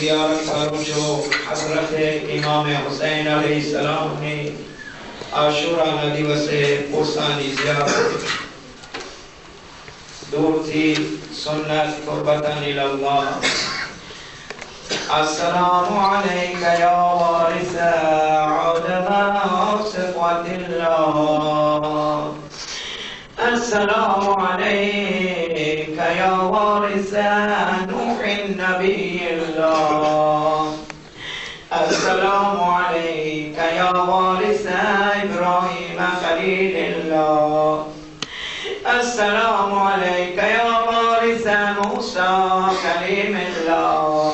زیارت فرو جو حضرت إمام حسین علیہ السلام نے عاشورہ ندیو سے پرسانی زیارت دور تھی سنت قربتن اللہ۔ السلام عليك یا وارث عدنا صفوت اللہ۔ السلام عليك يا وارث النبي الله. السلام عليك يا وارث إبراهيم خليل الله. السلام عليك يا وارث موسى كليم الله.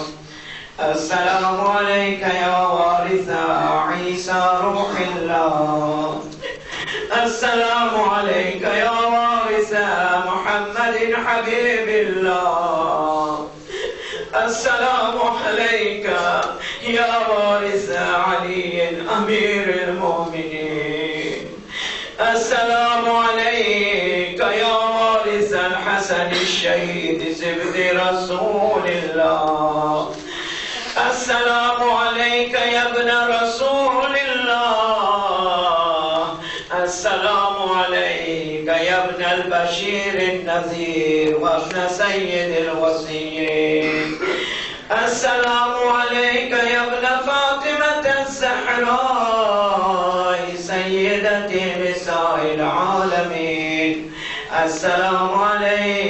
السلام عليك يا وارث عيسى روح الله. السلام عليك يا وارث محمد حبيب الله. عليك يا وارث علي أمير المؤمنين. السلام عليك يا وارث الحسن الشهيد سبت رسول الله. السلام عليك يا ابن رسول الله. السلام عليك يا ابن البشير النذير وابن سيد الوصيين. السلام عليك يا ابن فاطمة الزهراء سيدة نساء العالمين. السلام عليك.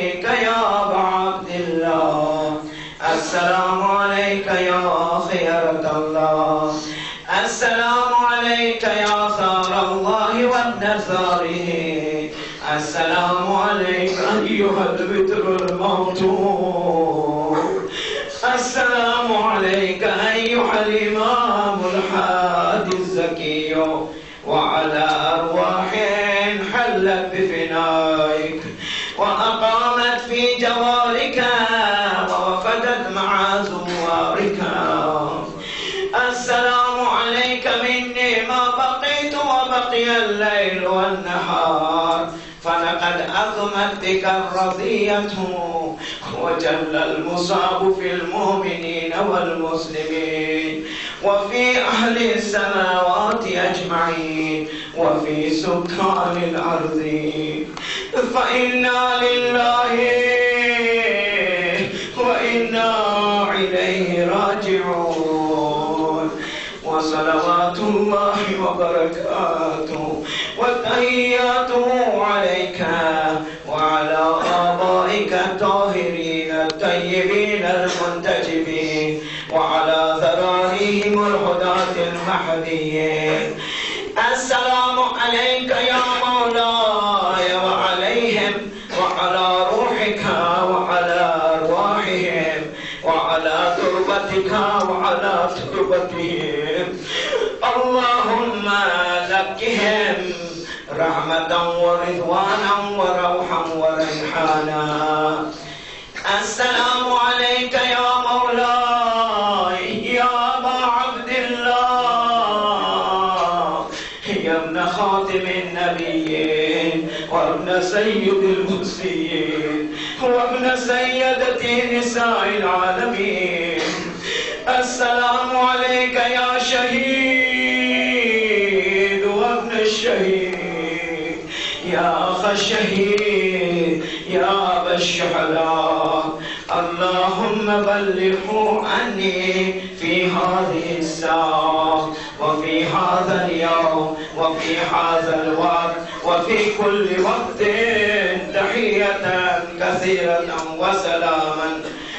بك الرضية. وجل المصاب في المؤمنين والمسلمين. وفي أهل السماوات أجمعين. وفي سكان الأرض. فإنا لله وإنا إليه راجعون. وصلوات الله وبركاته. وتحياته وعلى آبائك الطاهرين الطيبين المنتجبين وعلى ذراريهم الهداة المهديين. السلام عليك يا مولاي سيدة نساء العالمين. السلام عليك يا شهيد وابن الشهيد. يا أخ الشهيد يا أبا الشهداء. اللهم بلغه عني في هذه الساعة وفي هذا اليوم. وفي هذا الوقت وفي كل وقت تحية كثيرة وسلاما.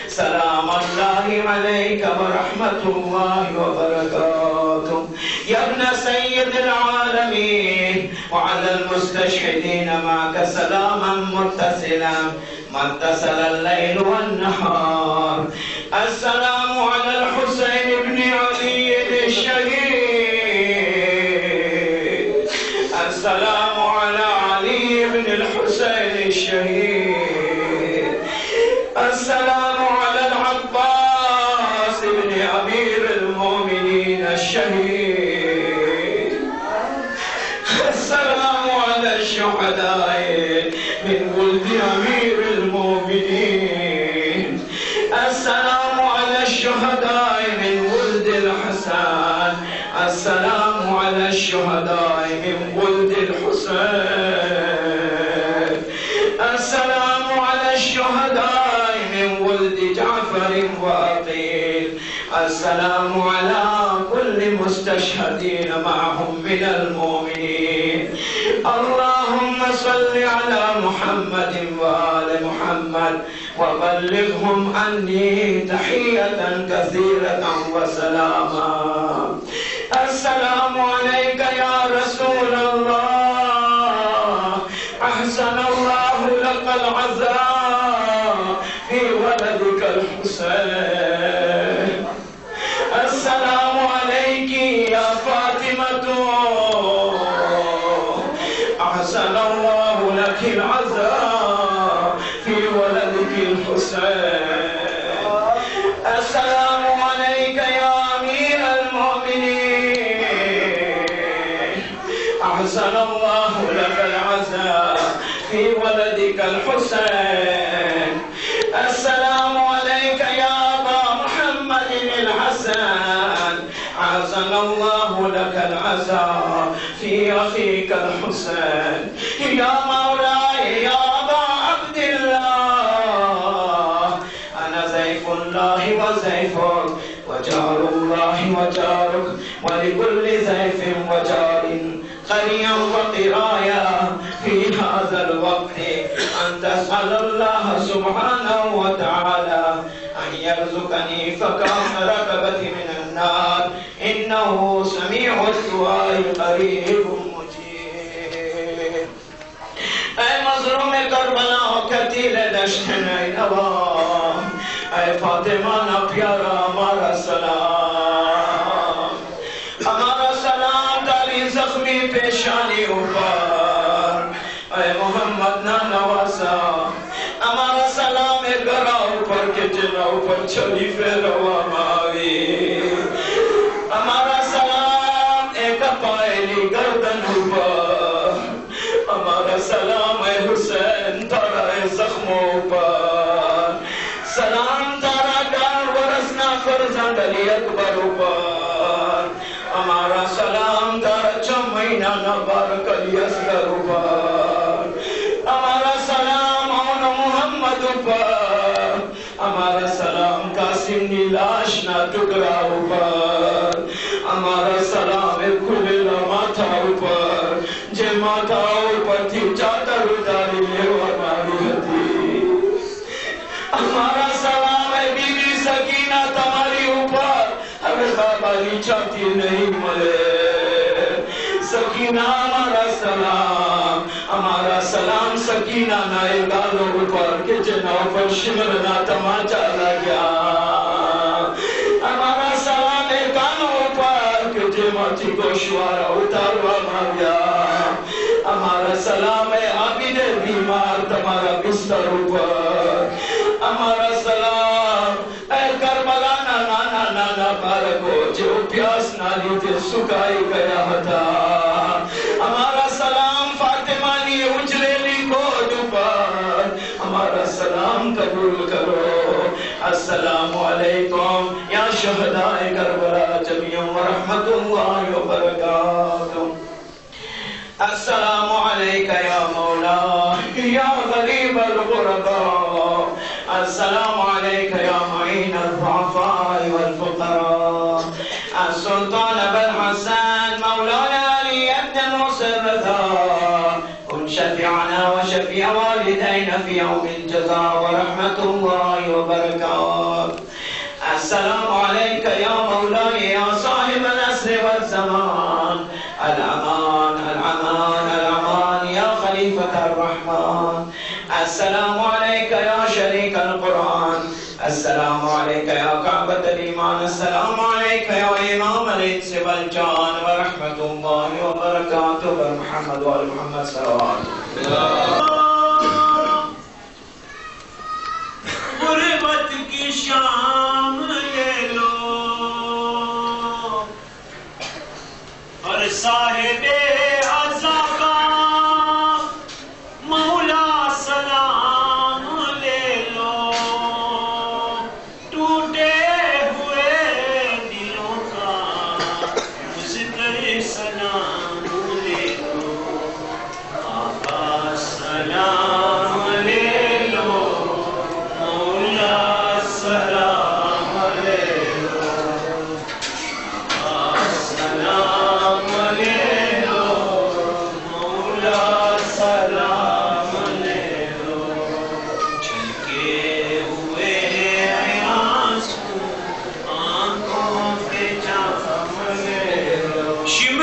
سلام الله عليك ورحمة الله وبركاته. يا ابن سيد العالمين وعلى المستشهدين معك سلاما متصلا. ما اتصل الليل والنهار. السلام جعفر وأقيل. السلام على كل مستشهدين معهم من المؤمنين. اللهم صل على محمد وآل محمد وبلغهم عني تحية كثيرة وسلاما. السلام عليك يا رسول الله. أحسن الله لك العزاء في السلام عليك يا فاطمة. أحسن الله لك العزاء في ولدك الحسين. السلام عليك يا أمير المؤمنين. أحسن الله لك العزاء في ولدك الحسين. أحسن الله لك العزاء في أخيك الحسين. يا مولاي يا أبا عبد الله أنا سيف الله وسيفك وجار الله وجارك ولكل سيف وجار قريا وقرايا في هذا الوقت. أن تسأل الله سبحانه وتعالى يرزقني فكان رقبتي من النار. إنه سميع الدعاء قريب مجيب. أي مظلوم کربلا کتیل دشت نینوا اے فاطمہ نا پیارا سلام. جنا اوپر چلی فیروا ماوی ہمارا سلام اے کپائلی گردن اوپر۔ ہمارا سلام ہے حسین تارا ہے زخموں پر سلام تارا ڈال ورسنا فرزند علی اکبر پر ہمارا سلام تارا چمینہ نبارک علی اصغر پر قاسم کی لاش نہ ٹکڑا اوپر، ہمارا سلام کھلے نہ ماتھا اوپر، جے ماتھا اوپر تھی چادر اتاری لے ہماری ہتی ہمارا سلام ہے بی بی سکینہ تمہاری اوپر ہمیں بابا کی چاہتی نہیں ملے۔ سکینہ ہمارا سلام۔ ہمارا سلام سکینہ نائے گالوں پر کہ جناؤ پر شمرنا تماشا لگیا۔ ہمارا سلام گالوں پر کے جماچی کو شوارا اتاروا مانگیا۔ ہمارا سلام ہے عابد بیمار تمہارا بستر پر ہمارا سلام اے کربلا نانا نانا نانا بارکو جو پیاس نالی تے سکائی گیا ہتا۔ ہمارا سلام قبول کرو. السلام علیکم یا شہداء کربلا جميعا ورحمت اللہ وبرکاتہ السلام عليك يا مولا يا غريب الغرباء السلام عليك يا معين الضعفاء والفقراء. السلطان بن حسان مولانا علي بن موسى كن شفيعنا وشفيع والدينا في يوم الدين الله ورحمة الله وبركاته. السلام عليك يا مولاي يا صاحب الأسر والزمان. الأمان الأمان الأمان يا خليفة الرحمن. السلام عليك يا شريك القرآن. السلام عليك يا كعبة الإيمان. السلام عليك يا إمام الإنس والجان. ورحمة الله وبركاته. محمد وآل محمد صلوات الله شام لے لو۔ اور صاحب С чем